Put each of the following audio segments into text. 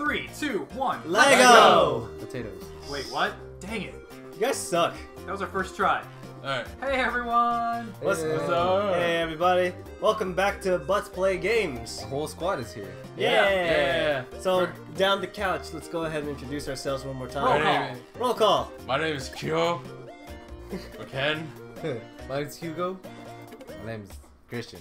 three, two, one. Lego! Potatoes. Wait, what? Dang it. You guys suck. That was our first try. Alright. Hey everyone! What's, Hey. What's up? Hey everybody, welcome back to Butts Play Games. The whole squad is here. Yeah. Yeah. So down the couch, let's go ahead and introduce ourselves one more time. Roll time. call. name- Roll call. My name is Kyo. or Ken. My name's Hugo. My name's Cristian.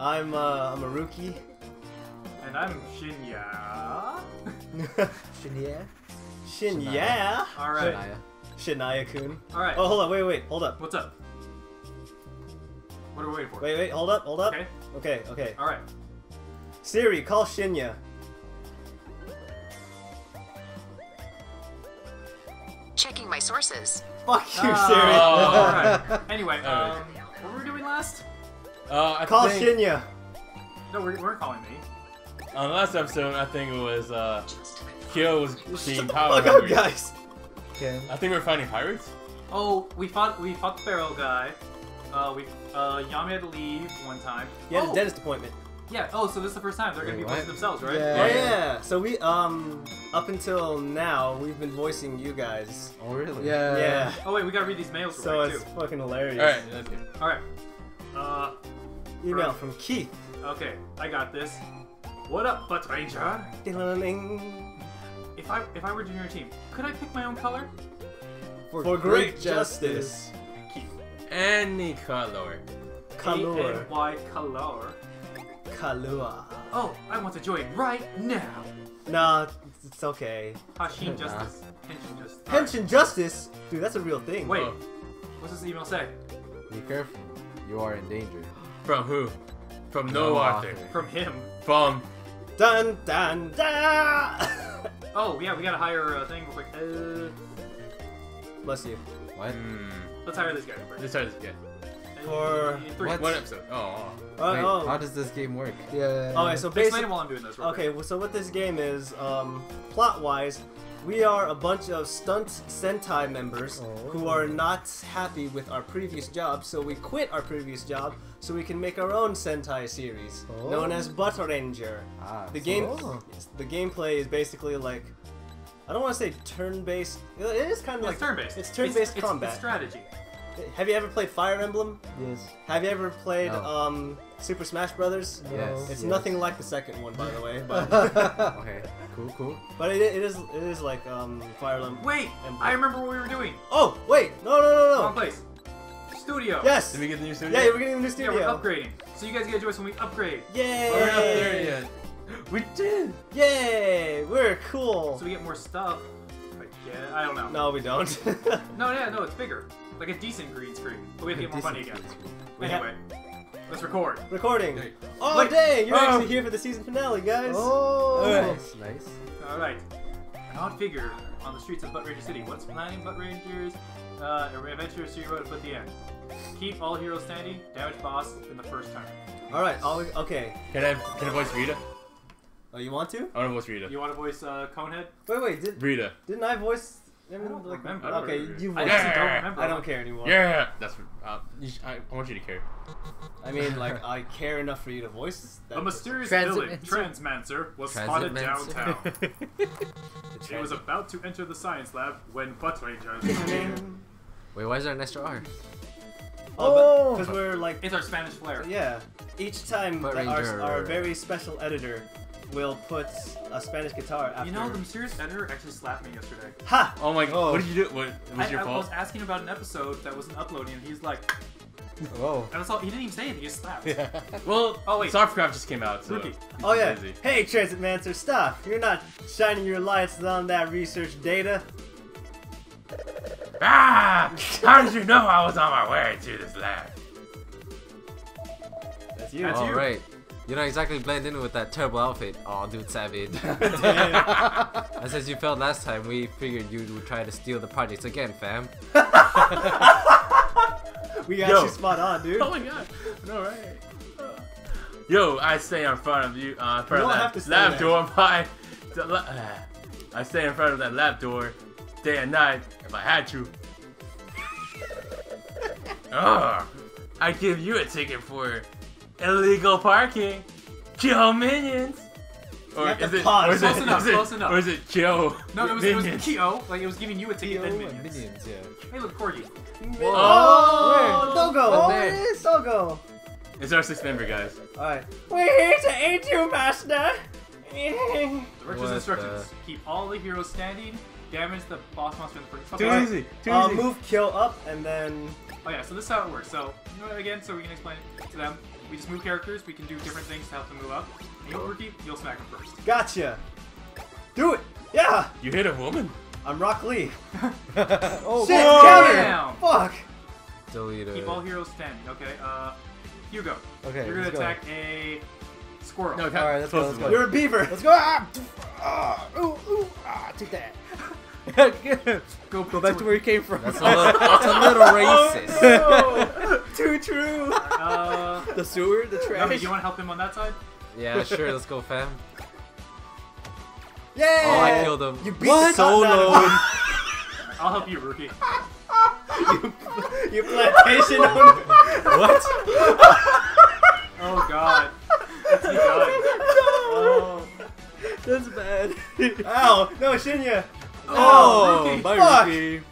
I'm uh, I'm a rookie. And I'm Shinya. Shinya. Shin Shania. yeah. Alright. Shania. Shania Kun. Alright. Oh hold on, wait, wait, hold up. What's up? What are we waiting for? Wait, wait, hold up, hold up. Okay. Okay, okay. Alright. Siri, call Shinya. Checking my sources. Fuck you, Ah, Siri. Alright. Anyway, Alright. um, what were we doing last? Uh, I call think, Shinya. No, we're, we're calling me. On the last episode, I think it was uh, Kyo was being Shut the power fuck up, hungry. guys. Ken. I think we were fighting pirates. Oh, we fought we fought the barrel guy. Uh, we uh, Yami had to leave one time. Yeah, had oh, a dentist appointment. Yeah. Oh, so this is the first time they're gonna be what? voicing themselves, right? Yeah. Oh yeah. So we um up until now we've been voicing you guys. Oh really? Yeah. Yeah. Oh wait, we gotta read these mails real So quick it's too. fucking hilarious. Alright, that's good. All right. Uh, Email from Keith. okay, I got this. What up, Butt Ranger? Ding-a-ling. If I if I were to join your team, could I pick my own color? For great justice. Keith. Any color. Color. A-N-Y color. Kalua. Oh, I want to join right now. Nah, it's okay. Hashim Justice. Henshin Justice. Pension justice? Dude, that's a real thing. Wait, Oh. what's this email say? Be careful. You are in danger. From who? From no author. From him. From. Dun dun dun! Oh, yeah, we gotta hire a thing real quick. Uh, Bless you. What? Hmm. let's hire this guy real quick. Let's try this again. Uh, For- three. What? One episode. Oh. oh. Oh, Wait, oh. how does this game work? Yeah. Okay, so Explain basically, it while I'm doing this. Real okay, well, so what this game is, um, plot-wise, we are a bunch of stunt Sentai members Oh. who are not happy with our previous job, so we quit our previous job so we can make our own Sentai series Oh. known as Butt Ranger. Ah, The game, so- the gameplay is basically like, I don't want to say turn-based. It is kind of It's like turn-based. It's turn-based it's, combat. It's strategy. Have you ever played Fire Emblem? Yes. Have you ever played No. um, Super Smash Brothers? Yes. It's yes. nothing like the second one, by the way, but okay. Cool. Cool. but it, it is it is like um, Fire Emblem. Wait, Emblem. I remember what we were doing. Oh wait, no no no no. Wrong place. Studio. Yes. Did we get the new studio? Yeah, we're getting the new studio. Yeah, studio. we're upgrading. So you guys get to join us when we upgrade. Yay! We're not there yet. We did. Yay! We're cool. So we get more stuff. Like, yeah, I don't know. No, we don't. No, yeah, no, it's bigger. Like a decent green screen. But we have to get more money again. We ha- Anyway, let's record. Recording. Oh Wait. dang! You're Oh. actually here for the season finale, guys. Oh. Alright. Nice. Nice. Alright. An odd figure on the streets of Butt Ranger City. What's planning Butt Rangers? Uh, an adventurous hero to put the end. Keep all heroes standing. Damage boss in the first turn. All right. All okay. Can I can I voice Rita? Oh, you want to? I want to voice Rita. You want to voice uh, Conehead? Wait, wait. Did Rita. didn't I voice? I I don't like, remember. Okay, you I voiced. don't remember. I don't care anymore. Yeah. That's. Uh, you sh- I, I want you to care. I mean, like, I care enough for you to voice that. A mysterious Transmancer. villain, Transmancer, was spotted Transmancer. downtown. He was about to enter the science lab when Butt Rangers came. Wait, why is there an extra R? Oh, because we're like, It's our Spanish flair. yeah. Each time Butt that our, our very special editor will put a Spanish guitar after. You know, the mysterious editor actually slapped me yesterday. Ha! Oh my. Oh. What did you do? What was I, your I fault? I was asking about an episode that wasn't uploading, and he's like, Oh. and that's all. He didn't even say anything. He just slapped. Well, Oh, wait. Softcraft just came out, so. Ruki. Oh yeah. busy. Hey, Transmancer, stop! You're not shining your lights on that research data. Ah! How did you know I was on my way to this lab? That's you. That's All you. right. You don't exactly blend in with that terrible outfit. Oh, dude, savage. Damn. And since you failed last time, we figured you would try to steal the projects again, fam. we got Yo. you spot on, dude. Oh my god. No, right. Yo, I stay in front of you, uh, in front You of don't have to that stay lab there. door by. the la- I stay in front of that lab door day and night if I had to. Ugh. I give you a ticket for illegal parking. Kill minions. Or is it? pause. Or is it, Close enough, is it- close enough. Or is it Joe? No, it was, it was Minions? Kyo. Like it was giving you a ticket, then Yo, minions. minions, yeah. Hey, look, Corgi. Oh, Dogo. Oh, there it is. Dogo. It's our sixth member, guys. Alright. We're here to aid you, master. Directions What instructions. Keep all the heroes standing. Damage the boss monster in the first. Too Okay. easy. Too uh, easy. move kill up and then Oh yeah, so this is how it works. So you know, again, so we can explain it to them. We just move characters. We can do different things to help them move up. And you'll Ruki, you'll smack them first. gotcha. Do it. Yeah. You hit a woman. I'm Rock Lee. Oh, Shit, whoa. counter. Damn. Fuck. Delete it. Keep all heroes standing. Okay. Uh, Hugo. Okay, You're gonna let's go. attack a squirrel. No, All right, let's go, let's go. You're a beaver. Let's go! Ah! Ah! Ooh, ooh, ah, take that. go, Go back to where you came from. That's a little, that's a little racist. Too true. Uh, the sewer, the okay, trash. you want to help him on that side? Yeah, sure. Let's go, fam. Yeah. Oh, I killed him. You beat What? the Solo. I'll help you, Ruki. him. You plantation owner. what? Oh God. That's me. Oh. That's bad. Ow. No, Shinya. Oh, Ruki. my Fuck. Ruki.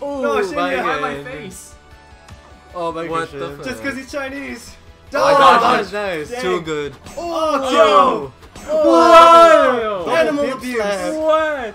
Oh, No, Shinya, my Behind my face. Oh my What gosh. Just because he's Chinese. Oh, I Dodge. dodged. Nice. Dang. Too good. Oh, Oh. Joe. What? Animal Hip abuse. slap. What?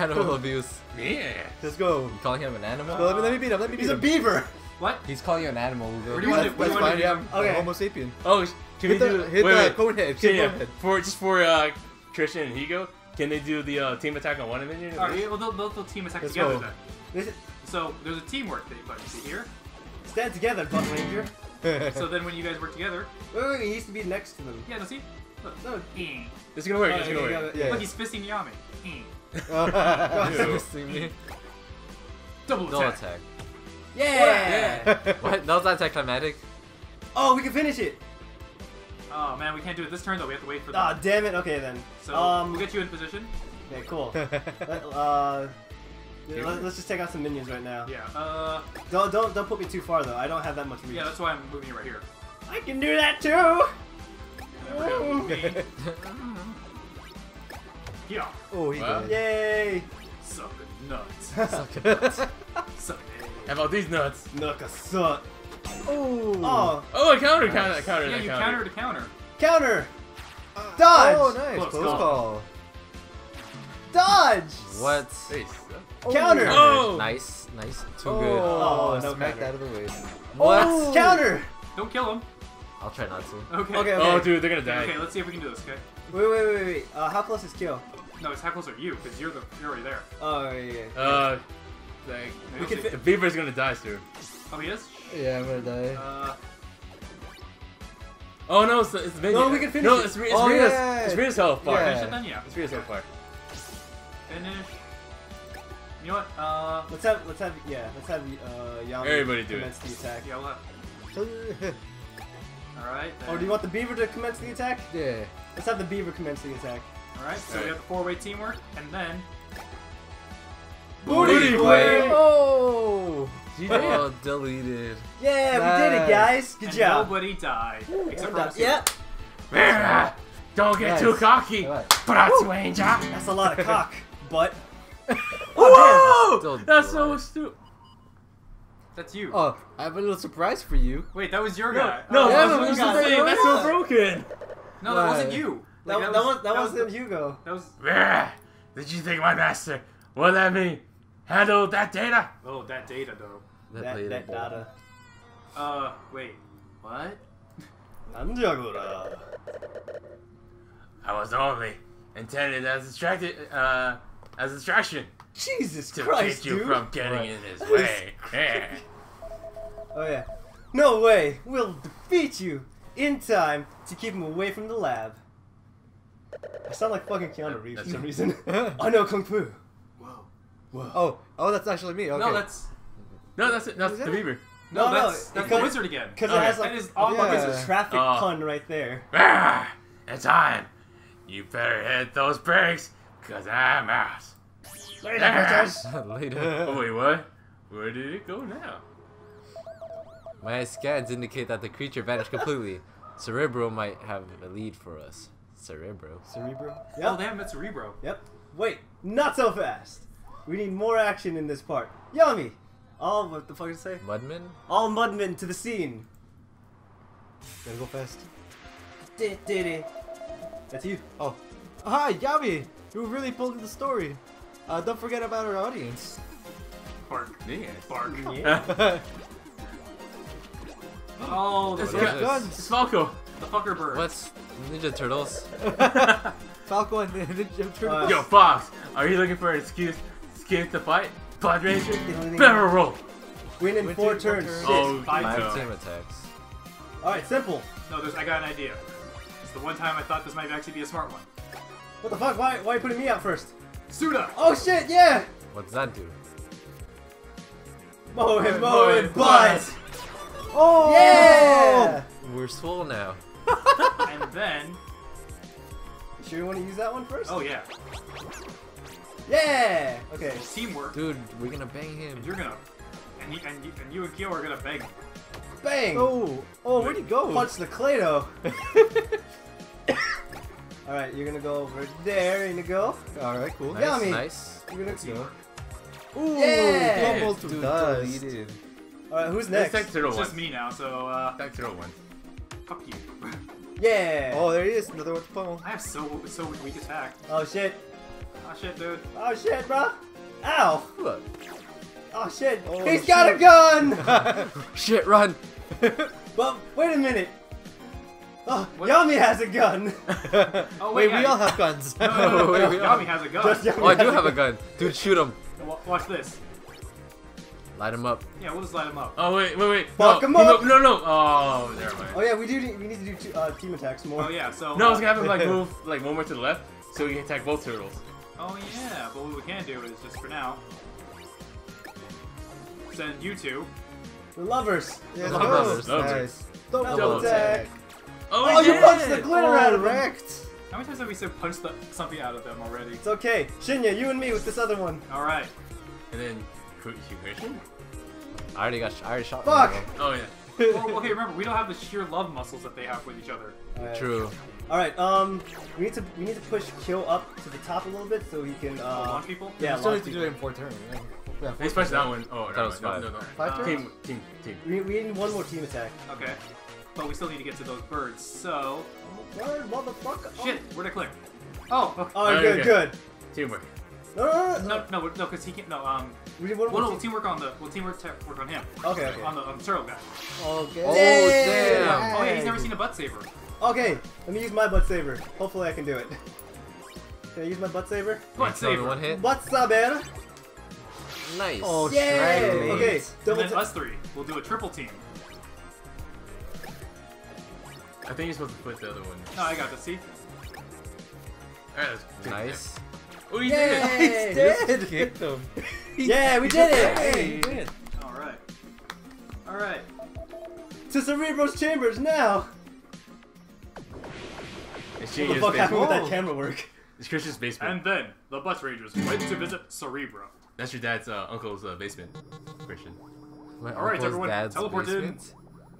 Animal abuse. Yeah. Let's go. You calling him an animal? Let, me, let me beat him. Let me beat He's a beaver. What? He's calling you an animal, Ugo. Where do you want to- where do that's fine. Yeah, do I'm Okay. Homo sapien. Oh, sh- can Hit we the do hit wait, the wait. cone head. Yeah, yeah. cone head. For just for uh, Tristan and Higo, can they do the uh, team attack on one minion? All right. Well, they'll, they'll, they'll team attack Let's together go. then. This is- So there's a teamwork thing, but you see here. Stand together, Buck Ranger. So then when you guys work together, Wait, wait, wait, he used to be next to them. yeah, no, see. Look. No. Eh. It's gonna work. Oh, It's yeah, gonna yeah, work. yeah. Look, he's fisting Yami. Eh. Oh, me. Double No attack. attack. Yeah. What? No, it's climatic? Oh, we can finish it. Oh man, we can't do it this turn though. We have to wait for them. Ah, damn it. Okay then. so um. we'll get you in position. Okay, cool. Uh. Yeah, let, us just take out some minions right now. Yeah. Uh. Don't don't don't put me too far though. I don't have that much reach. Yeah, that's why I'm moving you right here. I can do that too. And then we're gonna move me. Yeah. Oh, he Wow. did. Yay! Suck nuts. Suck nuts. Suck it. How about these nuts? Nuka Oh. Oh, Oh, I counter, counter, counter, Yeah, you counter. counter to counter. counter! Dodge! Oh, nice. Close Close, call. call. Dodge! What? Face. Counter! Oh. Nice, nice. Too Oh, good. no smacked counter. out of the way. Oh, Counter! Don't kill him. I'll try not to. Okay. Okay, Oh, dude, they're gonna die. Okay, let's see if we can do this. Okay. Wait, wait, wait, wait. Uh, how close is kill? No, it's how close are you? Because you're the you're already there. Oh, yeah, yeah. yeah. Uh, like, We can the beaver's gonna die soon. Oh, he is. Yeah, I'm gonna die. Uh, Oh no, it's, it's minion. No, we can finish No, it's, Re- it's Oh, Rita's. yeah. It's Rita's health bar. Yeah. finish it then. Yeah. It's Rita's health bar. Finish. You know what? Uh, Let's have, let's have, yeah, let's have uh, Yami Everybody do it. commence the attack. yeah. We'll have. All right. Oh, do you want the beaver to commence the attack? yeah. Let's have the beaver commence the attack. All right. So we have the four-way teamwork, and then Booty quake. Oh. You did. Oh, deleted. Yeah, we did it, guys. Good and job. nobody died except for Done. Asuka. Yep. Don't get Nice. too cocky. Alright. Bratzwanger. That's a lot of cock. But. Oh, Still That's so stupid. That's you. Oh, I have a little surprise for you. Wait, that was your No, guy. no, Oh, Yeah, that was your guy. that's so broken. No, that wasn't you. That, Like, that, was, that, that was, was Hugo. That was. Ah, Did you think my master would let me handle that data? Oh, that data though. That, That, played that data. Uh, wait. What? Nanjagura. I was only intended as distracted, uh, as a distraction Jesus to Christ, keep you dude. from getting Right. in his way. Yeah. Oh yeah. No way. We'll defeat you in time to keep him away from the lab. I sound like fucking Keanu Reeves for some reason. I know kung fu. Whoa. Whoa. Oh, oh, that's actually me. Okay. No, that's No, that's it. That's Is the that- beaver. no, No, no, that's it that's the wizard again. Because Okay. it has like That is oh, fuck, Yeah. it's a traffic Oh. pun right there. Ah, it's time. You better hit those brakes, cause I'm out. Later, bitches. Later. Oh wait, what? Where did it go now? My scans indicate that the creature vanished completely. Cerebro might have a lead for us. Cerebro. Cerebro. Oh, Yep. they haven't met Cerebro. Yep. Wait, not so fast. We need more action in this part. Yummy. All what the fuck did it say? Mudman? All mudmen to the scene. Gotta go fast. Di- di- di. That's you. Oh. Hi, Yami! You really pulled in the story. Uh, don't forget about our audience. Bark. Yeah. Bark. Yeah. Oh, the, It's What is guns. It's Falco. the fucker bird. What's Ninja Turtles? Falco and the Ninja Turtles. Uh, Yo, Fox, are you looking for an excuse, excuse to fight? Pod Ranger? Ding-a-ling. Barrel roll. Win in Win four two, four turns. turns. Shit. Oh, Five Five team attacks. All right, simple. No, there's. I got an idea. It's the one time I thought this might actually be a smart one. What the fuck? Why, why are you putting me out first? Suda. Oh shit, yeah! What does that do? Mow Mow it, mow it, it, butt! Oh! Yeah! We're swole now. and then. You sure you want to use that one first? Oh yeah. Yeah! Okay. Teamwork. Dude, we're gonna bang him. And you're gonna. And you, and you, and you and Kyo are gonna bang. Bang! Oh! Oh, where'd he go? Punch the Clado! Alright, you're gonna go over there, and you go. Alright, cool. Nice, Yummy. nice. You're gonna Teamwork. Ooh! Yeah! Fumble to Dude, dust. deleted. Alright, who's It's next? Tech Turtle It's one. just me now, so uh, Tech Turtle one. fuck you. Yeah! Oh, there he is. Another one to pummel. I have so so weak attack. Oh shit. Oh shit, dude. Oh shit, bro. Ow! Look. Oh shit. Oh, He's got a gun! Shit, run! but wait a minute. Oh, What? Yami has a gun. Oh Wait, wait, we all have guns. No, no, no, Wait, no, we Yami has a gun. Just Yami Oh, I do has have a gun. Dude, shoot him. Watch this. Light him up. Yeah, we'll just light him up. Oh, wait, wait, wait. Fuck no, him up. mo- No, no. Oh, never mind. Oh yeah, we do. Need, we need to do two, uh, team attacks more. Oh yeah, so. No, I uh, was gonna have him like move like one more to the left so we can attack both turtles. Oh yeah, but what we can do is just for now. Send you two. We're lovers. Yeah, Love go. brothers, love Nice. Double, Double attack. Oh, Oh, you did! punched the glitter out Oh, of him. wrecked. How many times have we said punch the, something out of them already? It's okay. Shinya, you and me with this other one. All right. And then Kru- I already got. I already shot. Fuck. Oh yeah. Well, okay, remember we don't have the sheer love muscles that they have with each other. them. True. All right. Um, we need to we need to push Kyo up to the top a little bit so he can. Uh, Uh, launch people. yeah, you still launch need to do it in four turns. Yeah. Yeah, four Let's punch that one. Oh, That never was mind. five. No, no, no. Five Uh, turns? Team, team, team. We, we need one more team attack. Okay. But we still need to get to those birds. So Bird, motherfucker. Oh. shit. Where'd I click? Oh. okay. Oh, Oh, good, okay. good. Teamwork. Uh, uh, uh. No, no, no, no. No, no, we're- no, because he can't. No, um, We did one we'll, we'll teamwork on the. We'll teamwork te- work on him. Okay, okay. On the on the turtle guy. Okay. Oh, damn. Oh yeah, he's never seen a butt saber. Okay, let me use my butt saber. Hopefully, I can do it. Can I use my butt saber? Butt Throw me saber. one hit. Butt saber. Nice. Oh, Yeah. shredded. Okay. And Double. then ta- us three. We'll do a triple team. I think you're supposed to put the other one. No, I got this. See? Alright, let's Nice. that. Oh, you did it! Yay! Dead. Kicked him. Yeah, we did it. Hey. All right. All right. To Cerebro's chambers now. What the fuck happened with that camera work? It's Cristian's basement. And then the bus Rangers went to visit Cerebro. That's your dad's uh, uncle's uh, basement, Cristian. My All right, everyone, dad's teleport in.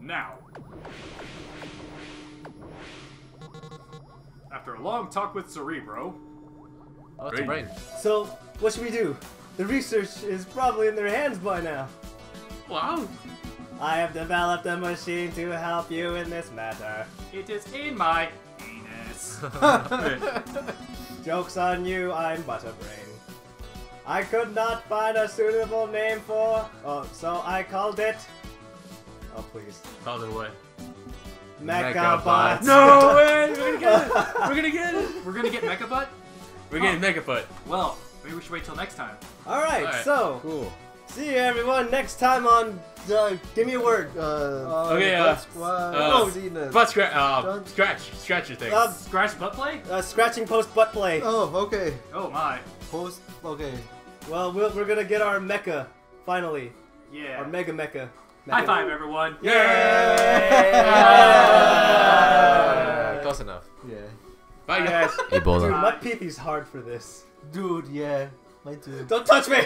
Now. After a long talk with Cerebro, Oh, it's a brain. So, what should we do? The research is probably in their hands by now. Wow! I have developed a machine to help you in this matter. it is in my anus. Joke's on you, I'm Butterbrain. I could not find a suitable name for, oh, so I called it. Oh, please. Called it away. Mechabot. No way! We're gonna get it! We're gonna get it! We're gonna get Mechabutt? We're getting Megafoot. Well, maybe we should wait till next time. Alright, Alright. so, Cool. see you everyone next time on, uh, give me a word. Uh, Okay, uh, Butt Squad. uh, oh, Zenith. Butt scratch, uh, scratch, scratch your thing. Uh, Scratch butt play? uh, scratching post butt play. Oh, okay. Oh my. Post. Okay. Well, we're, we're gonna get our mecha, finally. Yeah. Our mega mecha. High five, everyone. Yay! Uh, close enough. Yeah. Bye, guys. Dude, Ebola. my pee-pee's hard for this. Dude, yeah. My dude. Don't touch me!